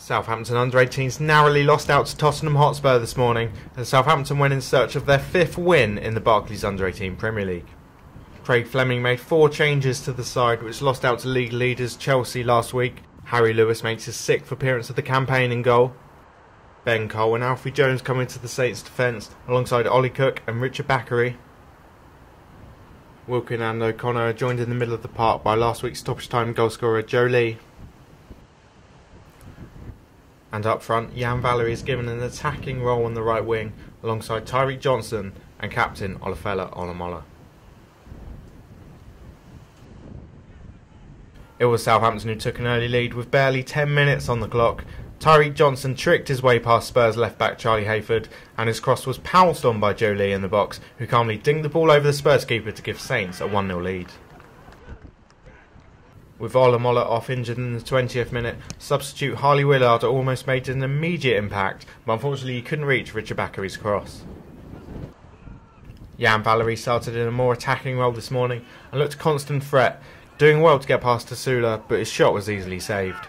Southampton under 18s narrowly lost out to Tottenham Hotspur this morning and Southampton went in search of their fifth win in the Barclays under 18 Premier League. Craig Fleming made four changes to the side which lost out to league leaders Chelsea last week. Harry Lewis makes his sixth appearance of the campaign in goal. Ben Cole and Alfie Jones come into the Saints' defence alongside Ollie Cook and Richard Bakary. Wilkin and O'Connor are joined in the middle of the park by last week's stoppage time goalscorer Joe Lee. And up front, Yan Valery is given an attacking role on the right wing alongside Tyreke Johnson and captain Olufela Olomola. It was Southampton who took an early lead with barely 10 minutes on the clock. Tyreke Johnson tricked his way past Spurs left back Charlie Hayford, and his cross was pounced on by Joe Lee in the box, who calmly dinged the ball over the Spurs keeper to give Saints a 1 0 lead. With Olomola off injured in the 20th minute, substitute Harley Willard almost made an immediate impact, but unfortunately he couldn't reach Richard Bakary's cross. Yan Valery started in a more attacking role this morning and looked a constant threat, doing well to get past Tasula, but his shot was easily saved.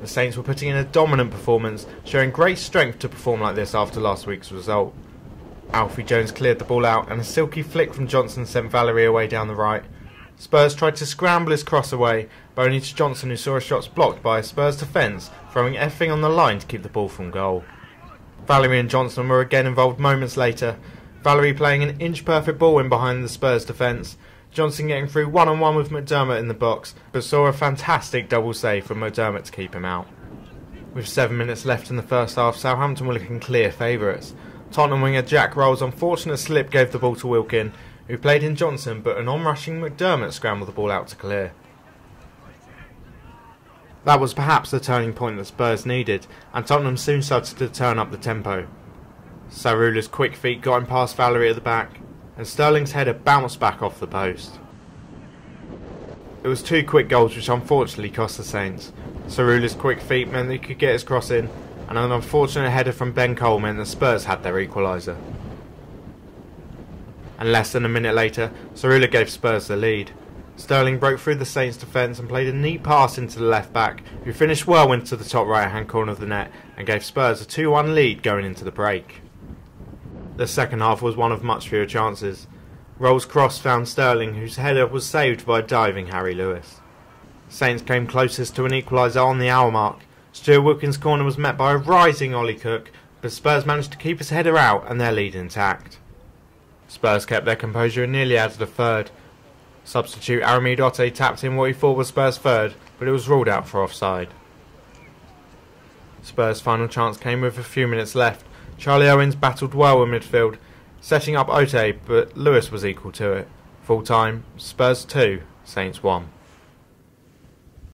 The Saints were putting in a dominant performance, showing great strength to perform like this after last week's result. Alfie Jones cleared the ball out and a silky flick from Johnson sent Valerie away down the right. Spurs tried to scramble his cross away, but only to Johnson who saw his shots blocked by a Spurs defence, throwing everything on the line to keep the ball from goal. Valery and Johnson were again involved moments later, Valery playing an inch perfect ball in behind the Spurs defence, Johnson getting through one on one with McDermott in the box, but saw a fantastic double save from McDermott to keep him out. With seven minutes left in the first half, Southampton were looking clear favourites. Tottenham winger Jack Roles' unfortunate slip gave the ball to Wilkin, who played in Johnson, but an on-rushing McDermott scrambled the ball out to clear. That was perhaps the turning point that Spurs needed, and Tottenham soon started to turn up the tempo. Sarula's quick feet got him past Valery at the back, and Sterling's header bounced back off the post. It was two quick goals which unfortunately cost the Saints. Sarula's quick feet meant that he could get his cross in, and an unfortunate header from Ben Cole meant the Spurs had their equaliser and less than a minute later, Sarula gave Spurs the lead. Sterling broke through the Saints' defence and played a neat pass into the left back, who finished well into the top right hand corner of the net and gave Spurs a 2 1 lead going into the break. The second half was one of much fewer chances. Roles' cross found Sterling, whose header was saved by diving Harry Lewis. Saints came closest to an equaliser on the hour mark. Stuart Wilkins' corner was met by a rising Ollie Cook, but Spurs managed to keep his header out and their lead intact. Spurs kept their composure and nearly added a third. Substitute Arami Dote tapped in what he thought was Spurs' third, but it was ruled out for offside. Spurs' final chance came with a few minutes left. Charlie Owens battled well in midfield, setting up Ote, but Lewis was equal to it. Full time, Spurs 2, Saints 1.